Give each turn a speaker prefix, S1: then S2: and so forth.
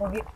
S1: होगी